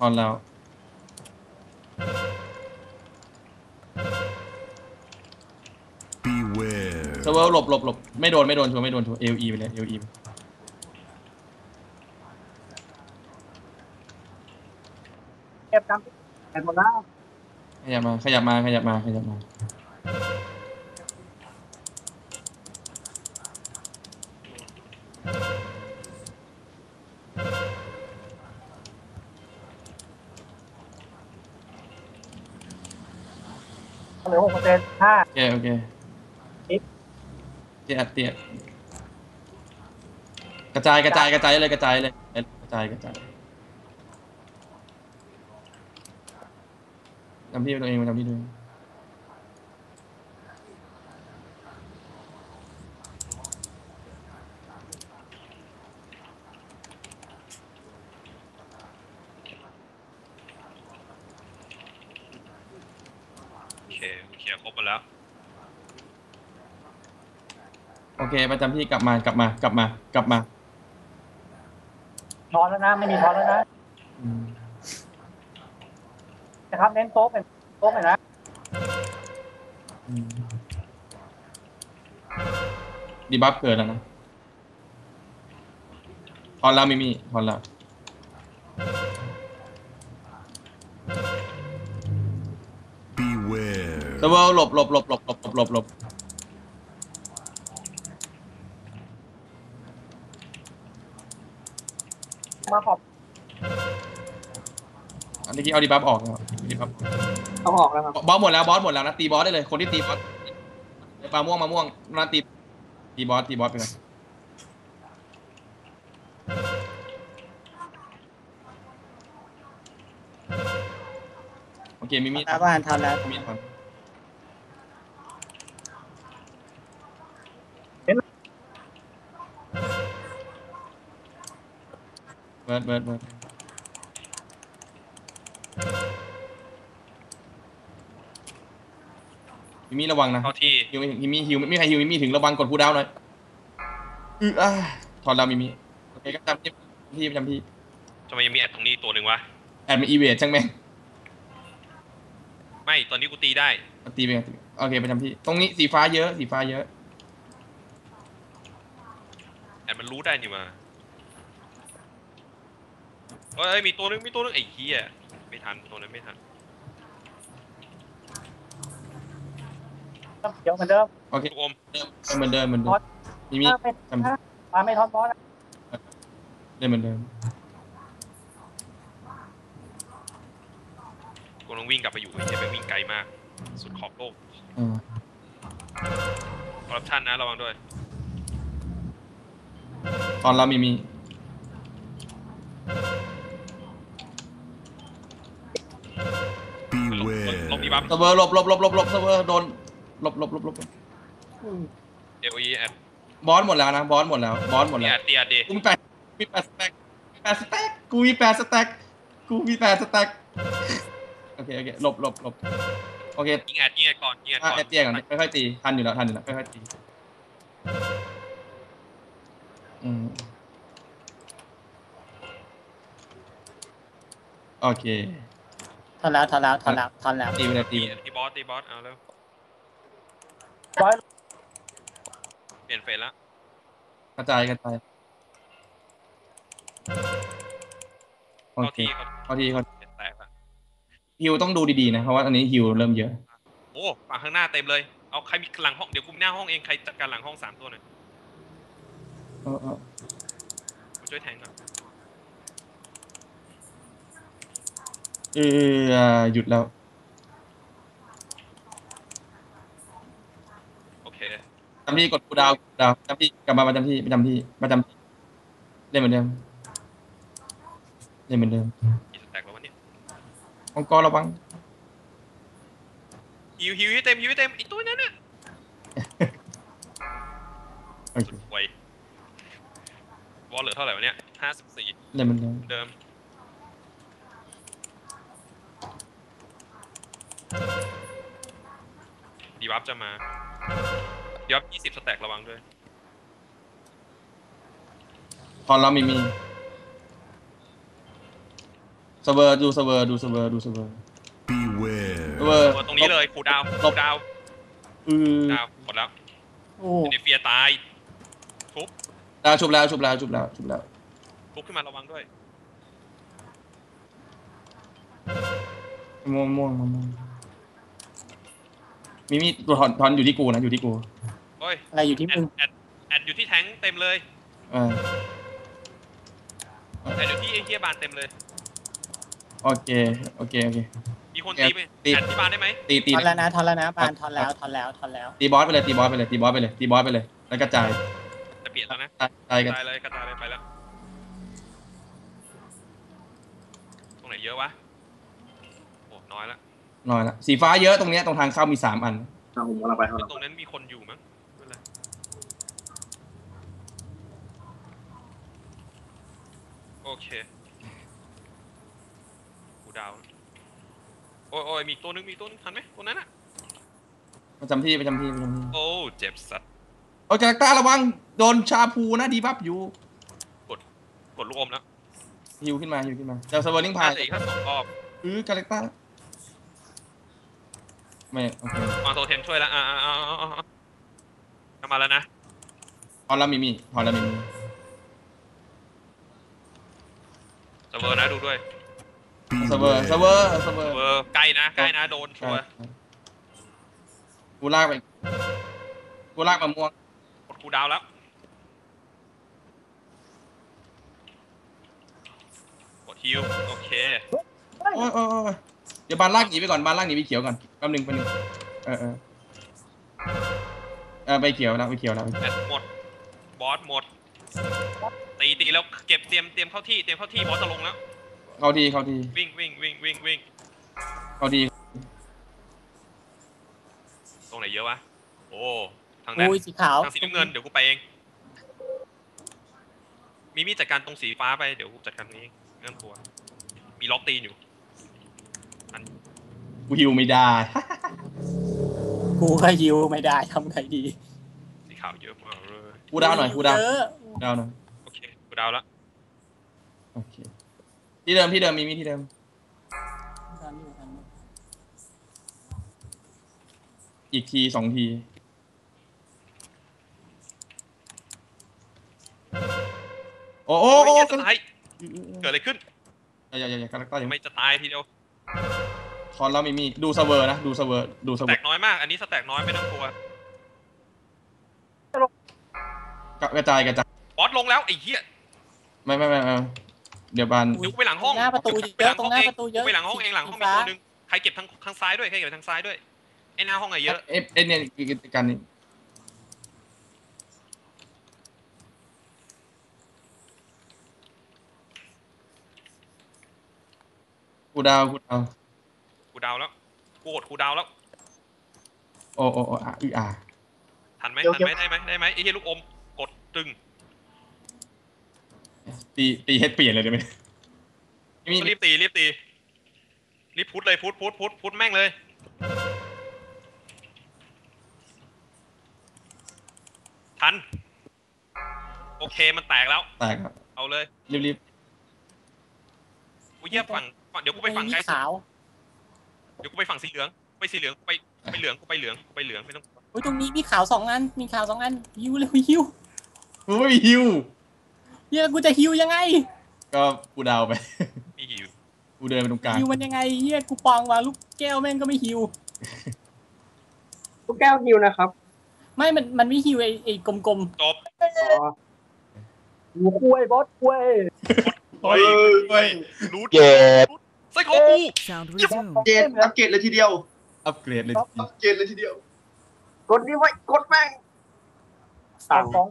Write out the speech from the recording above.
ออนแล้ว Beware. เซเวอร์หลบหลบหลบไม่โดนไม่โดนชัวร์ไม่โดนชัวร์เอลีไปเลยเอลีเก็บจำแต่หมดแล้วขยับมาขยับมาขยับมาขยับมา เหลือหกเปอร์เซ็นต์ห้า โอเคโอเคอีกเตียดเตียดกระจายกระจายกระจายเลยกระจายเลยกระจายกระจายทำพี่ตัวเองมาทำพี่ตัวเอง โอเคเค ลียร์ครบหมดแล้ว โอเค ประจำที่กลับมากลับมากลับมากลับมาช้อนแล้วนะ ไม่มีช้อนแล้วนะ อืมนะครับ เน้นโต๊ะเป็นโต๊ะหน่อยนะ อืมดีบัฟเกิดแล้วนะพอแล้วมิมี่พอแล้ว Swirl หลบหลบหลบหลบหลบหลบหลบมาขอบอันนี้เอา debuff ออกนะครับ debuff เอาออกแล้วครับบอสหมดแล้วบอสหมดแล้วนะตีบอสได้เลย คนที่ตีบอสปลาม่วงมาม่วงนาตีตีบอสตีบอสไปเลยโอเคมีมีดอาบ้านทำแล้ว เบิร์ดเบิร์ดเบิร์ดมิมี่ระวังนะเข้าที่ฮิวไม่ถึงมิมี่ฮิวไม่มีใครฮิวมิมี่ถึงระวังกดคูลดาวน์หน่อยอืออ่าถอนเรามิมี่โอเคก็จำที่ที่จำที่ทำไมยังมีแอดตรงนี้อีกตัวหนึ่งวะแอดมีอีเวทช่างแม่งไม่ตอนนี้กูตีได้เอาตีไปก่อนตีไปโอเคไปจำที่ ตรงนี้สีฟ้าเยอะ สีฟ้าเยอะ แอดมันรู้ได้นี่มา เอ้ยมีตัวหนึงมีตัวหนึงไอ้เหี้ยไม่ทันตัวนั้นไม่ทันเดี๋ยวเหมือนเดิมโอเคลูกอมเหมือนเดิมเหมือนเดิมมิมี่ถ้าเป็นถ้าปลาไม่ทอนบอสนะเล่นเหมือนเดิมกูต้องวิ่งกลับไปอยู่ไอ้เหี้ยไปวิ่งไกลมาก สุดขอบโลกอ่าคอร์รัปชันนะระวังด้วยตอนเรามิมี่ ลบดีบัฟ Beware. เซเวอร์หลบหลบหลบหลบหลบเซเวอร์โดนหลบหลบหลบหลบเอลีแอดบอสหมดแล้วนะบอสหมดแล้วบอสหมดมีแล้แอวดเตียดดิกูมีแปดมีแปดสแต็กมีแปดสแต็กกูมีแปดสแต็กกูมีแปดสแต็กโอเคโอเคหลบหลบหลบโอเคยิงแอดยิงแอดก่อนยิงแอดอะก่อนแอดเตี้ยก่อนค่อยๆตีทันอยู่แล้วทันอยู่แล้วค่อยๆตีอืมโอเค ทอนแล้วทอนแล้วทอนแล้วทอนแล้วตีไปเลยตีตีไปเลยตีบอสตีบอสเอาแล้วบอสเปลี่ยนเฟสแล้วกระจายกระจายโอเข้าเคที่เข้าเข้าที่เขาเฟสแตกละฮิวต้องดูดีๆนะเพราะว่าอันนี้ฮิวเริ่มเยอะ โอ้ฝั่งข้างหน้าเต็มเลย เอาใครมีหลังห้องเดี๋ยวกูหน้าห้องเองใครจัดการหลังห้องสามตัวหน่อยเออเออกูช่วยแทงหน่อย เออหยุดแล้ว โอเค จำที่กดกูดาวกูดาวจำที่กลับมาประจำที่ประจำที่ประจำที่เล่นเหมือนเดิมเล่นเหมือนเดิมกี่สแต็กแล้ววะเนี่ยมังกรระวังฮิวฮิวให้เต็มฮิวให้เต็มไอีตัวนั้นน่ะโอเคไวบอลเหลือเท่าไหร่วะเนี่ยห้าสิบสี่เล่นเหมือนเดิม เดิม ดีบัฟจะมาดีบัฟยี่สิบสแต็กระวังด้วยตอนเราไม่มีเซเวอร์ดูเซเวอร์ดูเซเวอร์ดูเซเวอร์ Beware. เซเวอร์ตัวตรงนี้เลยคูลดาวน์ลบคูลดาวน์อือดาวน์หมดแล้วโอ้เนเฟียตายทุบดาวชุบแล้วชุบแล้วชุบแล้วชุบแล้วทุบขึ้นมาระวังด้วยม่วงม่วงม่วง ม่วงมีมีดตัวถอนถอนอยู่ที่กูนะอยู่ที่กู โอ้ยอะไรอยู่ที่แอมึดงแอดแอดอยู่ที่แทงค์เต็มเลยเออแอดอยู่ที่ไอเฮียบานเต็มเลย โอเคโอเคโอเค มีคนตีไหมตี add ที่บานได้ไหมตีตี taunt แล้วนะ taunt แล้วนะบาน taunt แล้ว taunt แล้ว taunt แล้วตีบอสไปเลยตีบอสไปเลยตีบอสไปเลยตีบอสไปเลย แล้วกระจายจะเปลี่ยนแล้วนะกระจายกันกระจายเลยกระจายเลยไปแล้ว ตรงไหนเยอะวะโอ้น้อยละ น้อยละสีฟ้าเยอะตรงเนี้ยตรงทางเข้ามีสามอันผมกำลังไปกำลังตรงนั้นมีคนอยู่มั้งไม่เป็นไรโอเคกูดาวน์โอ้ยโอ้ยมีอีกตัวนึงมีอีกตัวนึงทันไหมตัวนั้นอะประจำที่ประจำที่ประจำที่โอ้เจ็บสัตว์โอ้กาแรคต้าระวังโดนชาพูนะดีบัฟอยู่กดลูกอมแล้วฮิวขึ้นมาฮิวขึ้นมาเจ้าสเวอร์ลิงพาน่ายจะอีกแค่สองรอบ อือกาแรคต้า ไม่โอเคมาโทเทมช่วยแล้วอ่าอ่าอ่าอ่าอ่าทำมาแล้วนะพอแล้วมีมีพอแล้วมีมีเซเวอร์นะดูด้วยสเวอร์สเวอร์สเวอเซร์เวอร์ใกล้นะใกล้นะโดนชัวร์กูลากไปกูลากมาม่วงกดคูลดาวน์แล้วกดฮิวโอเคโอ้ยโอ้ยโอ้ย เดี๋ยวบานลากหนีไปก่อนบานลากหนีไปเขียวก่อนแป๊บหนึงแป๊บหนึงเออเออเออไปเขียวแล้วไปเขียวแล้วแอดหมด บอสหมด ตีตีแล้วเก็บเตรียมเตรียมเข้าที่เตรียมเข้าที่บอสจะลงแล้ว เข้าทีเข้าทีวิ่งวิ่งวิ่งวิ่งวิ่งเข้าทีตรงไหนเยอะวะ โอ้ทางนั้นอุ้ยสีขาว ทางสีน้ำเงินเดี๋ยวกูไปเอง มีมีดจัดการตรงสีฟ้าไปเดี๋ยวกูจัดการตรงนี้เรื่องตัว มีล็อกตีนอยู่ กูฮิวไม่ได้ กูก็ยิวไม่ได้ทำไงดีสีขาวเยอะมากเลยกูดาวหน่อยกูดาวเยอะดาวหน่อยโอเคกูดาวแล้วโอเคที่เดิมที่เดิมมีมีที่เดิมทันอยู่ทันอยู่อีกทีสองที โอ้โอ้โอ้โอ้ยจะตายเกิดอะไรขึ้นอย่าอย่าอย่าอย่ากาแรคเตอร์ยังไม่จะตายทีเดียว คอนแล้วมีมีดูเซเวอร์นะ ดูเซเวอร์ดูเซสเวแต็อร์กน้อยมาก อันนี้สแต็กน้อยไม่ต้องกลัว กระจายกระจายบอสลงแล้วไอ้เหี้ยไม่ไม่ไม่ไม่เดี๋ยวบานเดี๋ยวกูไปหลังห้องหน้าประตูเยอะตรงหน้าประตูเยอะกูไปหลังห้องเองหลังห้องมีตัวหนึงใครเก็บทางทางซ้ายด้วยใครเก็บทางซ้ายด้วยไอ้หน้าห้องอะเยอะ เอฟเอฟเนี่ยกิจการนี้กูดาวกูดาว กูดาวแล้ว กูกดกูดาวแล้ว โอ้โอ้โอ้อะอืออะทันไหมเดี๋ยวทันไหมได้ไหมได้ไหมไอ้เหี้ยลูกอม กดตึงตีตีเฮดเปลี่ยนเลยได้ไหมมีรีบตีรีบตีรีบพุทเลยพุทพุทพุทพุทแม่งเลยทัน โอเคมันแตกแล้ว แตกครับเอาเลยรีบรีบ กูเยี่ยฝั่งฝั่งเดี๋ยวกูไปฝั่งมีไกลสุด ขาว เดี๋ยวกูไปฝั่งสีเหลืองไปสีเหลืองไปไปเหลืองกูไปเหลืองกูไปเหลืองไม่ต้องกลัวอุ้ยตรงนี้มีขาวสองอัน มีขาวสองอันฮิวเลยฮิวกูไม่มีฮิวเฮียกูจะฮิวยังไงก็กูดาวไป มีหิวกูเดินไปตรงกลางฮิวมันยังไงเฮียกูปองวางลูกแก้วแม่งก็ไม่ฮิว ลูกแก้วฮิวนะครับไม่มันมันไม่ฮิวไอ้ไอ้กลมจบหัวคุยบอสคุยเฮ้ยเฮ้ย รูดเจ็ด ไส้ของกู Sound resumed. เกรดอัปเกรดเลยทีเดียวอัปเกรดเลยอัปเกรดเลยทีเดียว กดนี่ไว้กดแม่งสามสอง